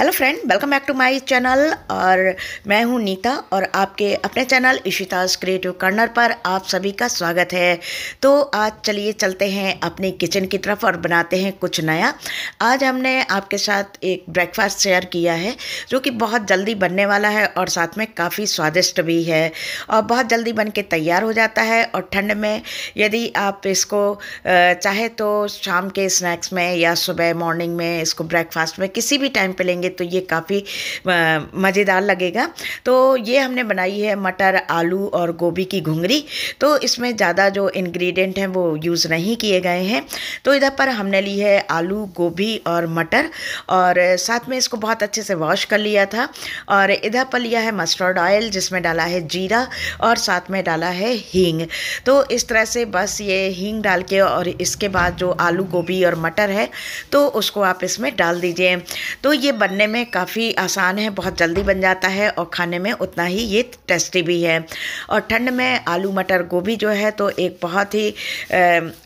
Hello friend welcome back to my channel और मैं हूँ नीता और आपके अपने चैनल इशिताज क्रिएटिव कर्नर पर आप सभी का स्वागत है। तो आज चलिए चलते हैं अपनी किचन की तरफ़ और बनाते हैं कुछ नया। आज हमने आपके साथ एक ब्रेकफास्ट शेयर किया है, जो कि बहुत जल्दी बनने वाला है और साथ में काफ़ी स्वादिष्ट भी है। और बहुत जल्दी बन के तैयार हो जाता है और ठंड में यदि आप इसको चाहे तो शाम के स्नैक्स में या सुबह मॉर्निंग में इसको ब्रेकफास्ट में किसी भी टाइम पर लेंगे तो ये काफ़ी मज़ेदार लगेगा। तो ये हमने बनाई है मटर, आलू और गोभी की घुंगरी तो इसमें ज़्यादा जो इंग्रेडिएंट हैं वो यूज़ नहीं किए गए हैं। तो इधर पर हमने ली है आलू, गोभी और मटर और साथ में इसको बहुत अच्छे से वॉश कर लिया था और इधर पर लिया है मस्टर्ड ऑयल जिसमें डाला है जीरा और साथ में डाला है हींग। तो इस तरह से बस ये हींग डाल के और इसके बाद जो आलू, गोभी और मटर है तो उसको आप इसमें डाल दीजिए। तो ये बनने में काफ़ी आसान है, बहुत जल्दी बन जाता है और खाने में उतना ही ये टेस्टी भी है। और ठंड में आलू मटर गोभी जो है तो एक बहुत ही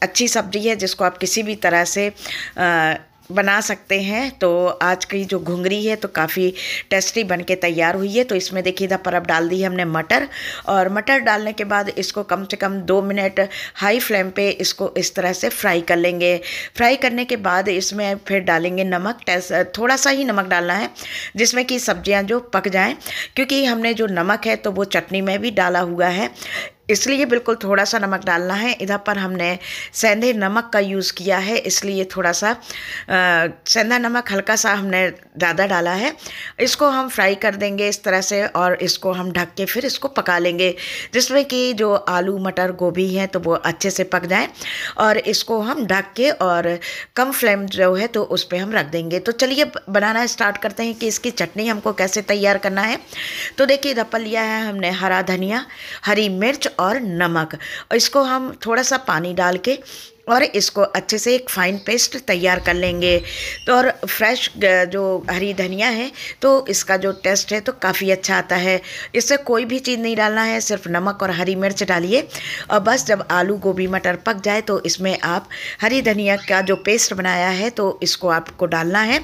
अच्छी सब्ज़ी है जिसको आप किसी भी तरह से बना सकते हैं। तो आज की जो घुंगरी है तो काफ़ी टेस्टी बन के तैयार हुई है। तो इसमें देखिए, इधर पर अब डाल दी हमने मटर। और मटर डालने के बाद इसको कम से कम दो मिनट हाई फ्लेम पे इसको इस तरह से फ्राई कर लेंगे। फ्राई करने के बाद इसमें फिर डालेंगे नमक। थोड़ा सा ही नमक डालना है, जिसमें कि सब्ज़ियाँ जो पक जाएँ। क्योंकि हमने जो नमक है तो वो चटनी में भी डाला हुआ है। इसलिए बिल्कुल थोड़ा सा नमक डालना है। इधर पर हमने सेंधे नमक का यूज़ किया है, इसलिए थोड़ा सा सेंधा नमक हल्का सा हमने ज़्यादा डाला है। इसको हम फ्राई कर देंगे इस तरह से और इसको हम ढक के फिर इसको पका लेंगे। जिसमें कि जो आलू, मटर, गोभी हैं तो वो अच्छे से पक जाएँ और इसको हम ढक के और कम फ्लेम जो है तो उस पर हम रख देंगे। तो चलिए बनाना स्टार्ट करते हैं कि इसकी चटनी हमको कैसे तैयार करना है। तो देखिए, इधर पर लिया है हमने हरा धनिया, हरी मिर्च और नमक। इसको हम थोड़ा सा पानी डाल के और इसको अच्छे से एक फ़ाइन पेस्ट तैयार कर लेंगे। तो और फ्रेश जो हरी धनिया है तो इसका जो टेस्ट है तो काफ़ी अच्छा आता है। इससे कोई भी चीज़ नहीं डालना है, सिर्फ़ नमक और हरी मिर्च डालिए। और बस जब आलू, गोभी, मटर पक जाए तो इसमें आप हरी धनिया का जो पेस्ट बनाया है तो इसको आपको डालना है।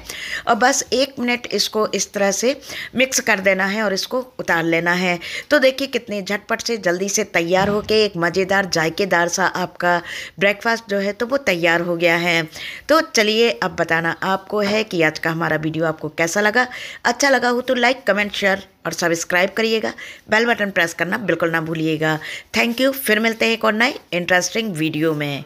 और बस एक मिनट इसको इस तरह से मिक्स कर देना है और इसको उतार लेना है। तो देखिए कितने झटपट से जल्दी से तैयार होके एक मज़ेदार, जायकेदार सा आपका ब्रेकफास्ट जो है तो वो तैयार हो गया है। तो चलिए, अब बताना आपको है कि आज का हमारा वीडियो आपको कैसा लगा। अच्छा लगा हो तो लाइक, कमेंट, शेयर और सब्सक्राइब करिएगा। बेल बटन प्रेस करना बिल्कुल ना भूलिएगा। Thank you. फिर मिलते हैं एक और नए इंटरेस्टिंग वीडियो में।